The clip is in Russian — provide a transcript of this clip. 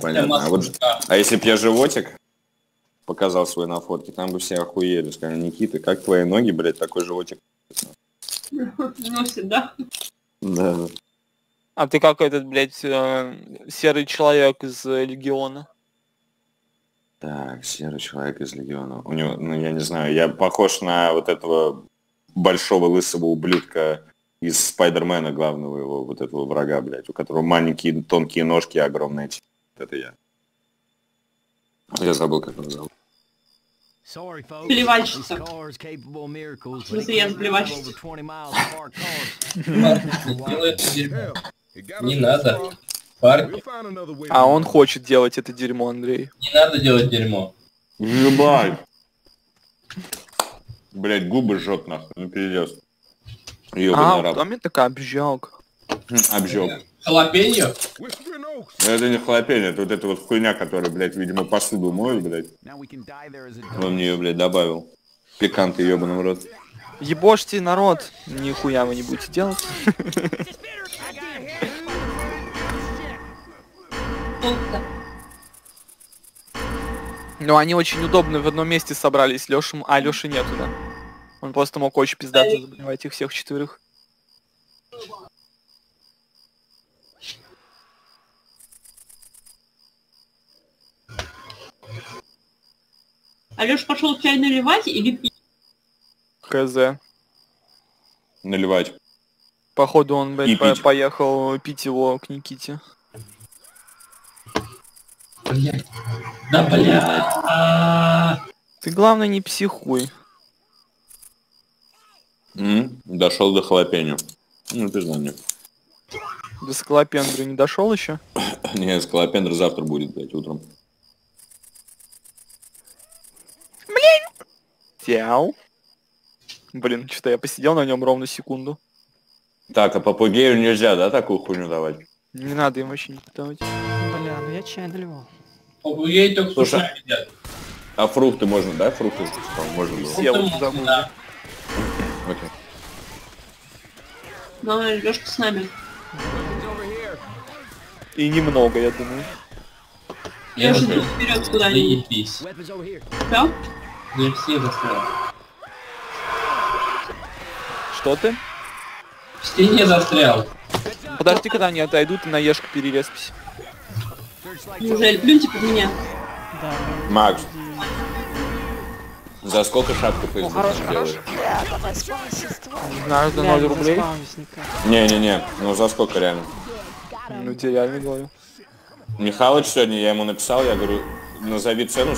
Понятно. А, вот, а если б я животик показал свой на фотке, там бы все охуели. Сказали, Никита, как твои ноги, блядь, такой животик? Носит, да? Да. А ты как этот, блядь, э, серый человек из э, Легиона? Так, серый человек из Легиона. У него, ну я не знаю, я похож на вот этого большого лысого ублюдка из Спайдермена, главного его, вот этого врага, блядь, у которого маленькие тонкие ножки и огромные Это я. Я забыл, как его зовут. Плевальщица. В смысле, я плевальщица? Не надо. Парни, А он хочет делать это дерьмо, Андрей. не надо делать дерьмо. Ебать! Блять, губы жжет нахуй, ну пиздец. А, Ёбаный у раб. меня такая обжалка. Обжег. Халапеньо? Это не халапеньо, это вот эта вот хуйня, которая, блядь, видимо, посуду моет, блядь. Он мне ее, блядь, добавил. Пиканты, ебаный в рот. Ебошьте народ, нихуя вы не будете делать. Но они очень удобно в одном месте собрались. Леша, а Леши нету, да? Он просто мог очень пиздато заболевать их всех четверых. Алёш пошел чай наливать или пить? Хз. Наливать. Походу он, И блядь, по- пить. поехал пить его к Никите. Блядь. Да, блядь. Ты главное не психуй. М, Дошел до халапеньо. Ну, пизда мне. До Скалопендры не дошел еще? Не, скалопендр завтра будет, блядь, утром. Тяу. Блин, что-то я посидел на нем ровно секунду. Так, а попугею нельзя, да, такую хуйню давать? Не надо им вообще не давать. Бля, ну я чай наливал. Попугей только Слушай. едят. А фрукты можно, да, фрукты? Можно было. Все вот туда можно, да. Окей. Но Лёшка с нами. И немного, я думаю. Я Лёша, вперед куда-нибудь. Заебись. За все застрял. Что ты? В стене застрял. Подожди, когда они отойдут, и на Ешку перереспись. Неужели плюньте под меня? Да. Макс. За сколько шапку Facebook хорош. делаешь? Не знаю, за Бля, 0 не рублей. Не-не-не, ну за сколько реально? Ну тебе реально говорю. Михалыч сегодня, я ему написал, я говорю, назови цену,